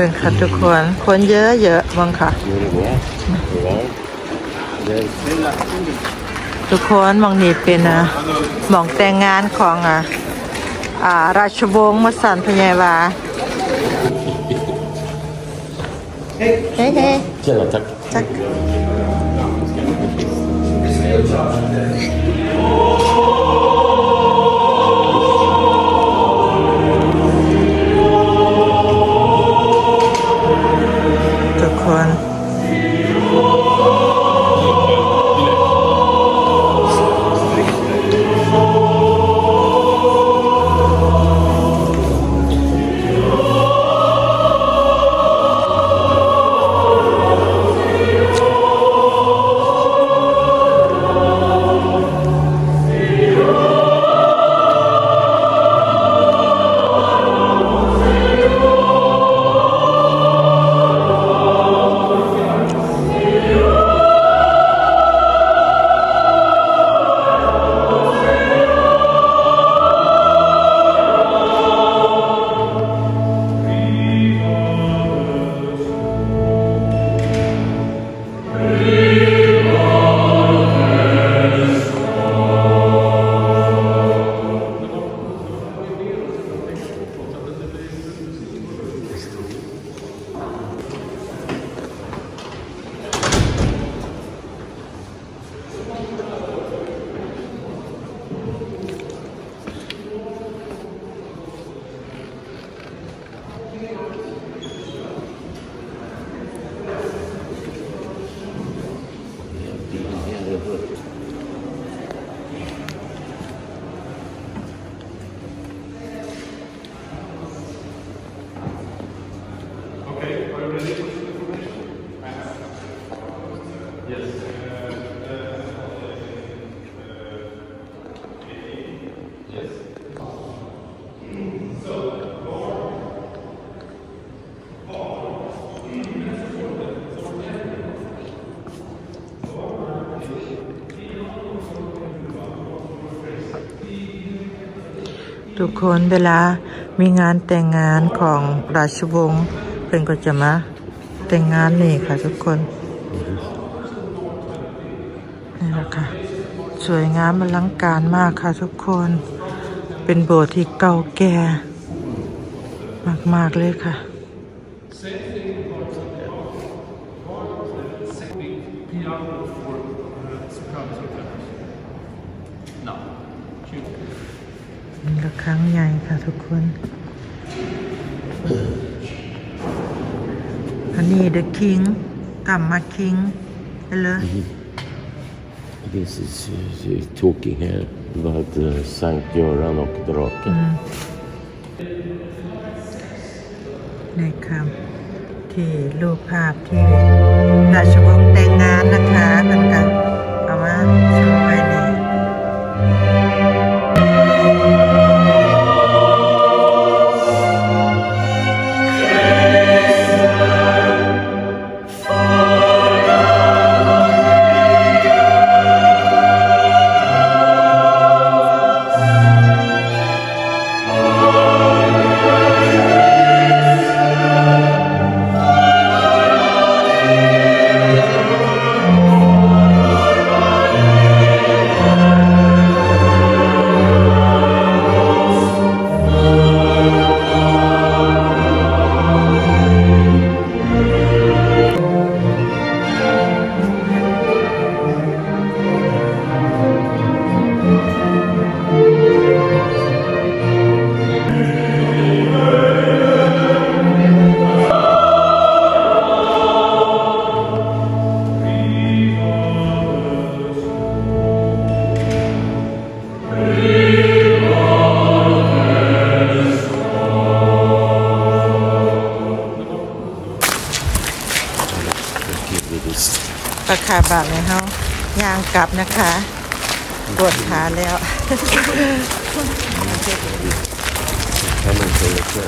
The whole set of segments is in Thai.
เบิ่งค่ะทุกคน คนเยอะเยอะๆเบิ่งค่ะ ทุกคนหมองนี้เป็นอะหมองแต่งงานของอะอ่าราชวงศ์มสันพญาวาเฮ้เฮ้ Tjena, tack. จักทุก ทุกคนเวลามีงานแต่งงานของราชวงศ์เพิ่นก็จะมาแต่งงานนี่ค่ะทุกคนนี่แหละค่ะสวยงามอลังการมากค่ะทุกคน เป็นโบสถ์ที่เก่าแก่ มาก ๆ เลยค่ะ ครั้งใหญ่ค่ะทุกคน อันนี้ The King กลับมา King ไปเลย This is uh, talking here about uh, Sankt Göran och draken. นี่ครับที่รูปภาพที่ราชวงศ์แต่งงานนะคะมันกับ ย่างกลับนะคะปวดขาแล้ว Kan man säga så?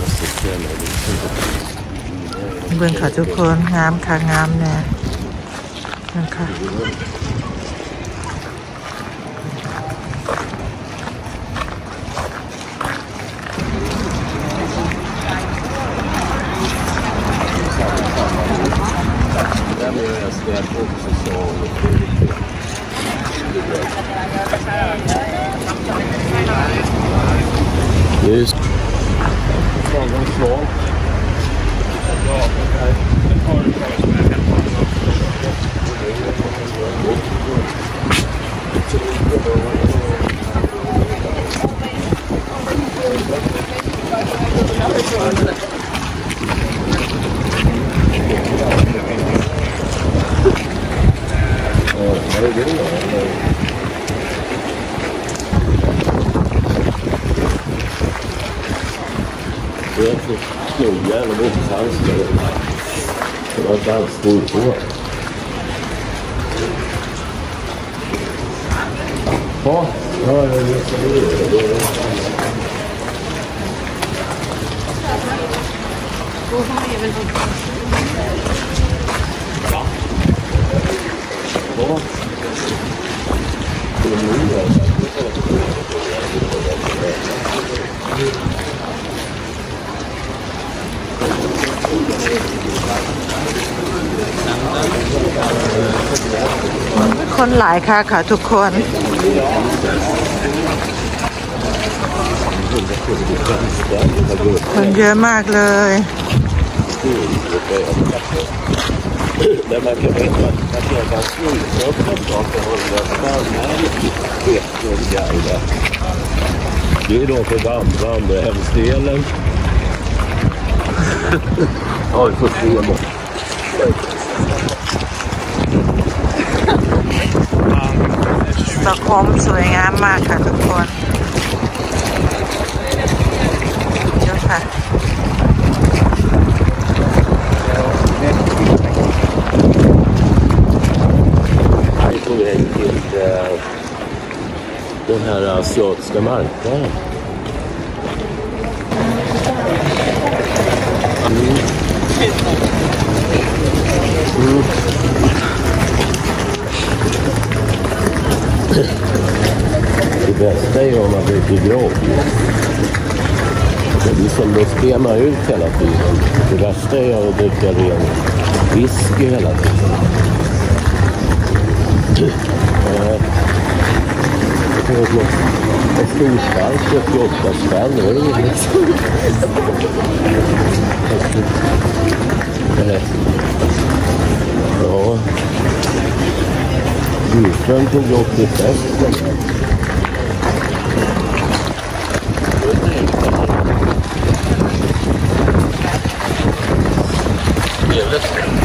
måste känna liksom เบิ่งค่ะทุกคนงามค่ะงามแน่นั่นค่ะ 觉得是用语言的东西想起的，可能。好，然后有四十六个。放一分钟。ายค่ะค่ะทุกคน คนเยอะมากเลยดีดออเราไปดำดำไปแฮมสเตอร์แล้โอ้ยสุดยอดเลย ะคมสวยงามมากค่ะทุกคนเดี๋ยวค่ะ Jag är på väg till eh, den här asiatiska marknaden. Det Grogg. Det blir som att spema ut hela tiden. Det värsta är att dricka ren whisky hela tiden. Eh, det kan en stor stark 78 spänn. Det var inget. Eh, ja. Djurström tog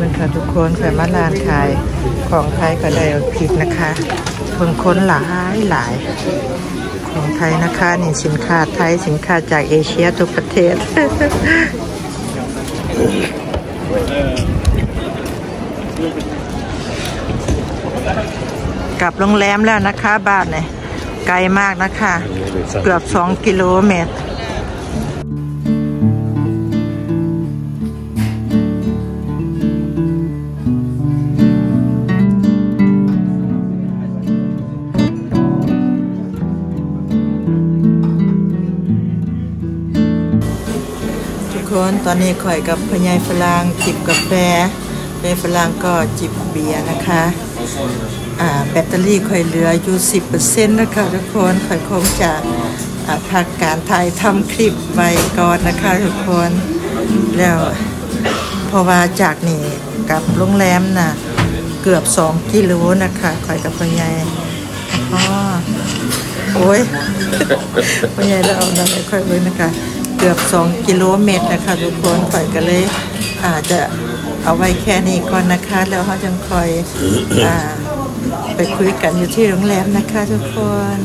มือนค่ะทุกคนใส่มาลานขายของไทยก็ได้พริกนะคะคนค้นหลายหลาย ของไทยนะคะ นี่สินค้าไทยสินค้าจากเอเชียทุกประเทศกลับโรงแรมแล้วนะคะบ้านเนี่ยไกลมากนะคะ เกือบสองกิโลเมตร ทุกคนตอนนี้ข่อยกับพญายฝรั่งจิบกาแฟพญายฝรั่งก็จิบเบียร์นะคะอ่าแบตเตอรี่ข่อยเหลืออยู่10%นต์นะคะทุกคนข่อยคงจะพักการถ่ายทำคลิปไว้ก่อนนะคะทุกคนแล้วเพราะว่าจากนี่กลับโรงแรมน่ะเกือบ2กิโลนะคะข่อยกับพญายอ๋อโอ้ยพญ่แล้วเอาหน่อยค่อยเว้นนะคะ เกือบ 2 กิโลเมตรนะคะทุกคนข่อยก็เลยอาจจะเอาไว้แค่นี้ก่อนนะคะ แล้วเขาจะคอยอ่าไปคุยกันอยู่ที่โรงแรมนะคะทุกคน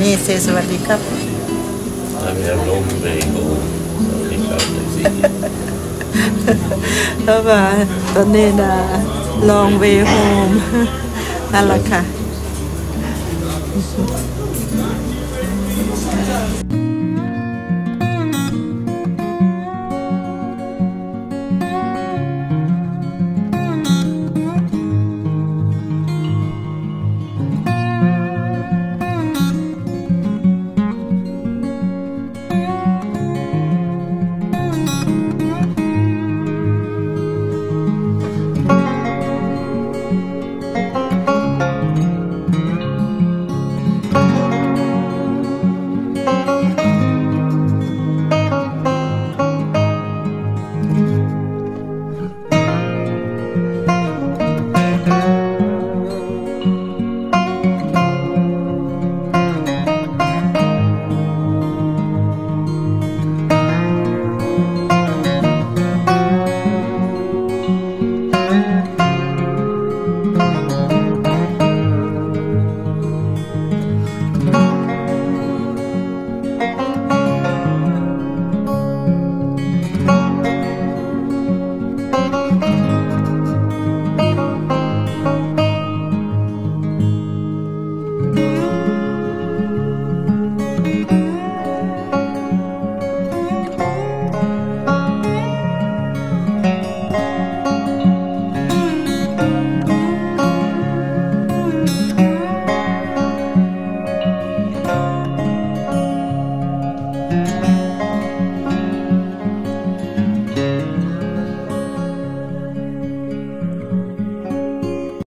นี่เซสวัสดีครับ I have long way home. So he felt easy. แล้วว่าตอนนี้นะลองเวโฮมนั่นแหละค่ะ